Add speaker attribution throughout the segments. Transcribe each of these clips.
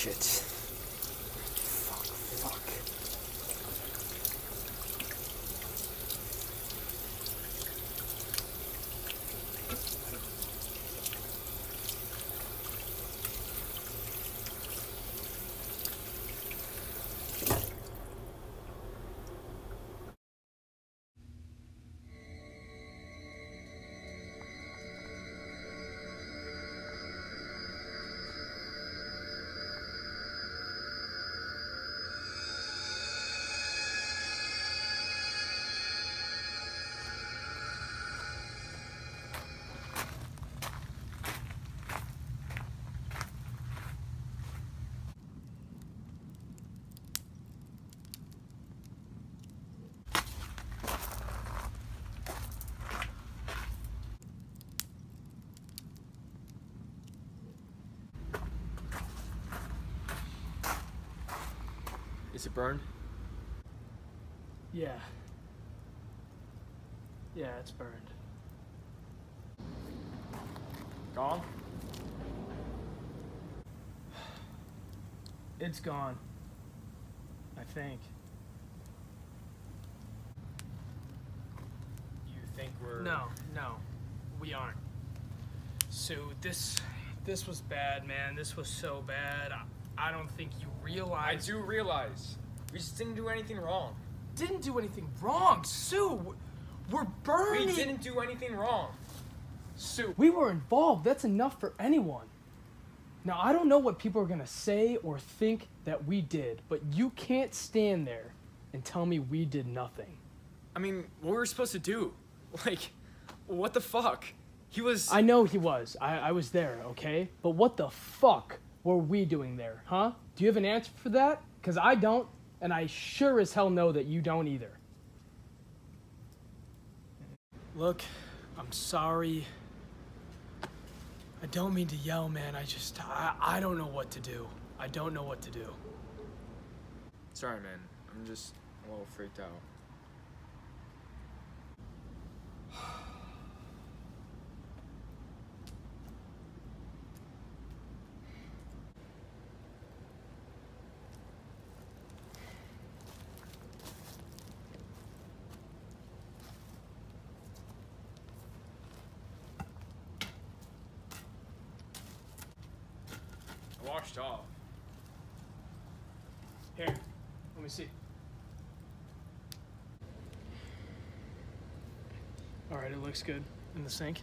Speaker 1: shit. Is it burned?
Speaker 2: Yeah. Yeah, it's burned.
Speaker 1: Gone?
Speaker 2: It's gone. I think.
Speaker 1: You think we're.
Speaker 2: No, no, we aren't. Sue, this this was bad, man. This was so bad. I, I don't think you realize.
Speaker 1: I
Speaker 2: realize.
Speaker 1: do realize. We just didn't do anything wrong.
Speaker 2: didn't do anything wrong, Sue. We're burning.
Speaker 1: We didn't do anything wrong.
Speaker 2: Sue. We were involved. That's enough for anyone. Now, I don't know what people are going to say or think that we did, but you can't stand there and tell me we did nothing.
Speaker 1: I mean, what were we supposed to do? Like, what the fuck? He was.
Speaker 2: I know he was. I, I was there, okay? But what the fuck were we doing there, huh? Do you have an answer for that? Because I don't, and I sure as hell know that you don't either. Look, I'm sorry. I don't mean to yell, man. I just, I, I don't know what to do. I don't know what to do.
Speaker 1: Sorry, man. I'm just a little freaked out. Washed off.
Speaker 2: Here, let me see. All right, it looks good in the sink.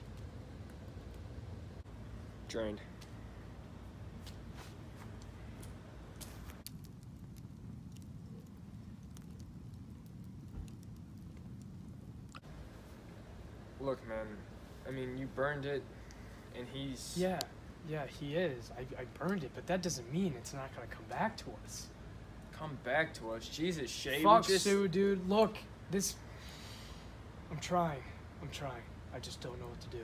Speaker 1: Drained. Look, man. I mean, you burned it, and he's.
Speaker 2: Yeah, yeah, he is. I, I burned it, but that doesn't mean it's not gonna come back to us.
Speaker 1: Come back to us. Jesus, Shay.
Speaker 2: Fuck
Speaker 1: just...
Speaker 2: Sue, dude. Look, this. I'm trying. I'm trying. I just don't know what to do.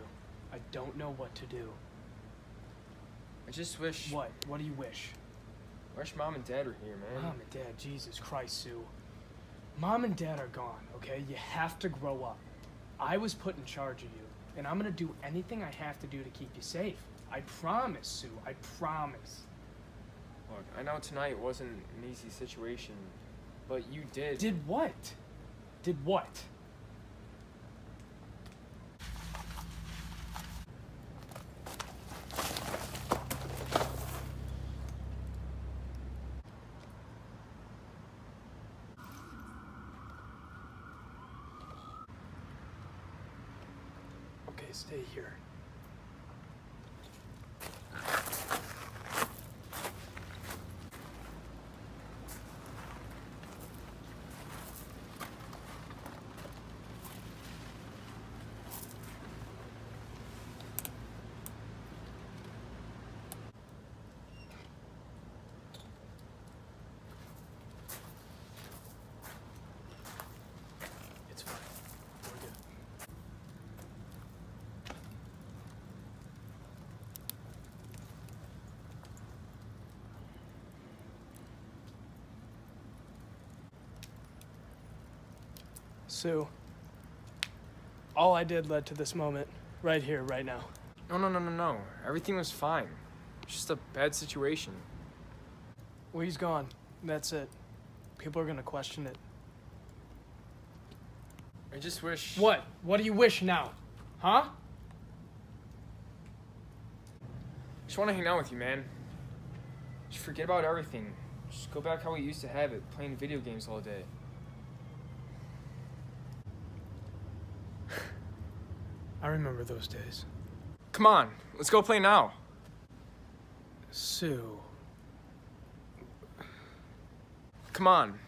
Speaker 2: I don't know what to do.
Speaker 1: I just wish.
Speaker 2: What? What do you wish?
Speaker 1: I Wish mom and dad were here, man.
Speaker 2: Mom and Dad, Jesus Christ, Sue. Mom and Dad are gone, okay? You have to grow up. I was put in charge of you, and I'm gonna do anything I have to do to keep you safe. I promise, Sue. I promise.
Speaker 1: Look, I know tonight wasn't an easy situation, but you did.
Speaker 2: Did what? Did what? Okay, stay here. It's fine. We're good. Sue, all I did led to this moment, right here, right now.
Speaker 1: No, no, no, no, no. Everything was fine. It's just a bad situation.
Speaker 2: Well, he's gone. That's it. People are gonna question it.
Speaker 1: I just wish.
Speaker 2: What? What do you wish now? Huh?
Speaker 1: just want to hang out with you, man. Just forget about everything. Just go back how we used to have it, playing video games all day.
Speaker 2: Remember those days.
Speaker 1: Come on, let's go play now.
Speaker 2: Sue.
Speaker 1: Come on.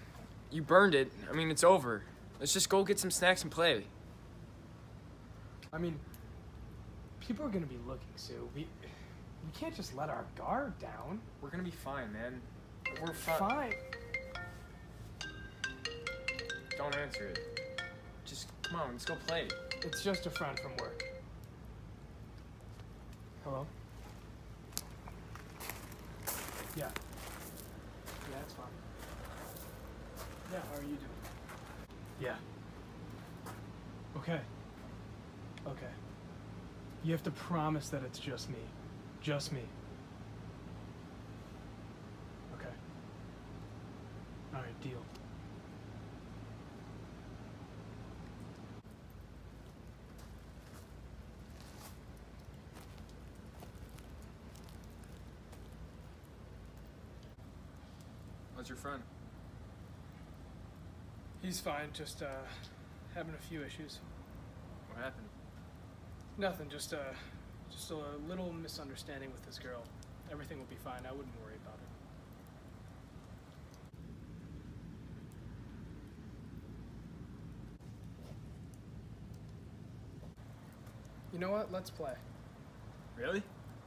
Speaker 1: You burned it. I mean, it's over. Let's just go get some snacks and play.
Speaker 2: I mean, people are gonna be looking, Sue. We we can't just let our guard down.
Speaker 1: We're gonna be fine, man. We're fi-
Speaker 2: Fine.
Speaker 1: Don't answer it. Just come on, let's go play.
Speaker 2: It's just a friend from work. Hello? Yeah. Yeah, it's fine. Yeah. How are you doing? Yeah. Okay. Okay. You have to promise that it's just me. Just me. Okay. Alright, deal.
Speaker 1: How's your friend?
Speaker 2: He's fine, just uh having a few issues.
Speaker 1: What happened?
Speaker 2: Nothing, just uh just a little misunderstanding with this girl. Everything will be fine. I wouldn't worry about it. You know what? Let's play.
Speaker 1: Really?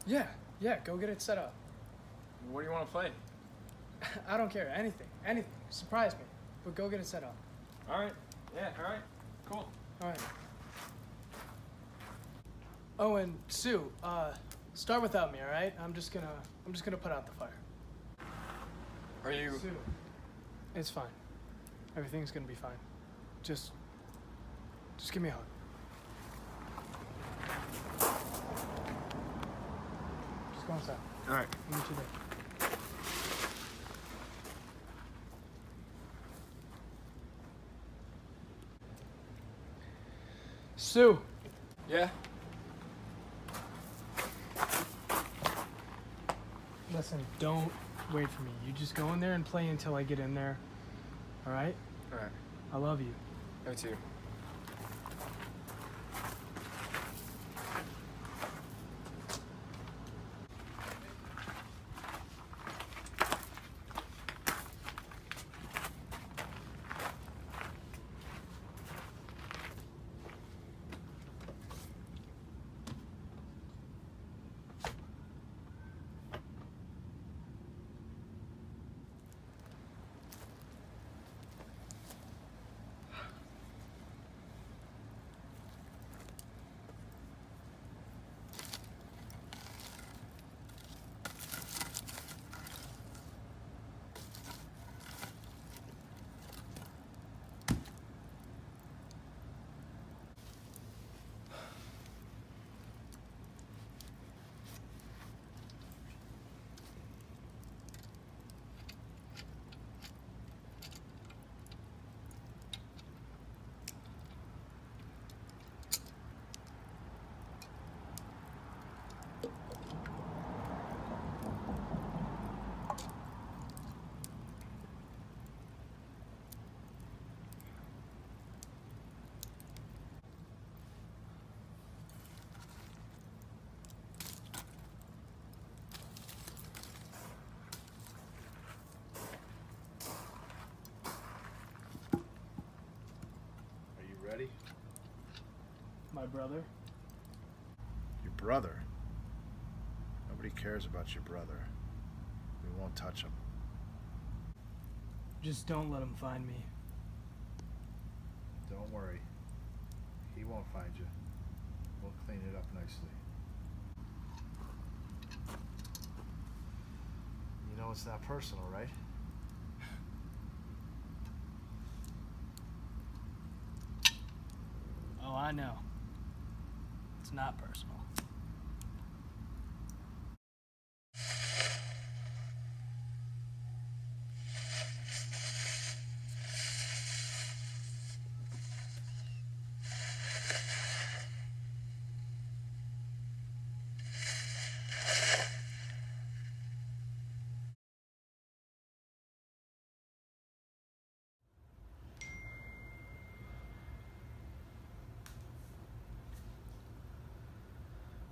Speaker 2: Yeah, yeah, go get it set up.
Speaker 1: What do you want to play?
Speaker 2: I don't care. Anything. Anything. Surprise me. But go get it set up.
Speaker 1: All right. Yeah. All right. Cool.
Speaker 2: All right. Oh, and Sue, uh, start without me, all right? I'm just gonna, I'm just gonna put out the fire.
Speaker 1: Are you?
Speaker 2: Sue, it's fine. Everything's gonna be fine. Just, just give me a hug. Just go inside.
Speaker 1: All right.
Speaker 2: I'll meet you there. Sue.
Speaker 1: Yeah.
Speaker 2: Listen, don't wait for me. You just go in there and play until I get in there. All right?
Speaker 1: All right.
Speaker 2: I love you.
Speaker 1: Me too.
Speaker 3: Are you ready?
Speaker 2: My brother.
Speaker 3: Your brother. Nobody cares about your brother. We won't touch him.
Speaker 2: Just don't let him find me.
Speaker 3: Don't worry. He won't find you. We'll clean it up nicely. You know it's not personal, right?
Speaker 2: Oh, I know. It's not personal.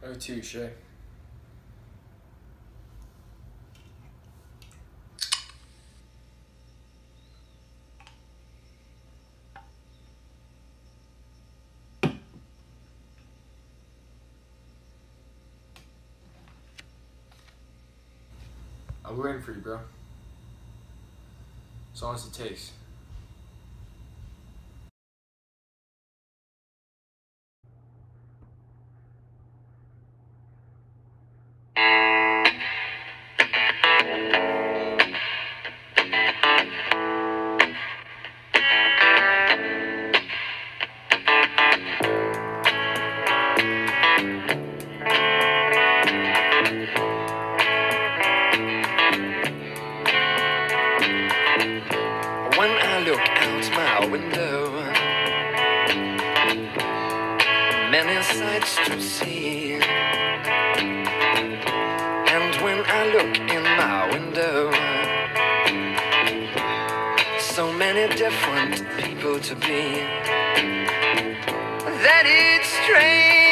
Speaker 1: Oh. I'll be waiting for you, bro. As long as it takes.
Speaker 4: Many to see. And when I look in my window, so many different people to be, that it's strange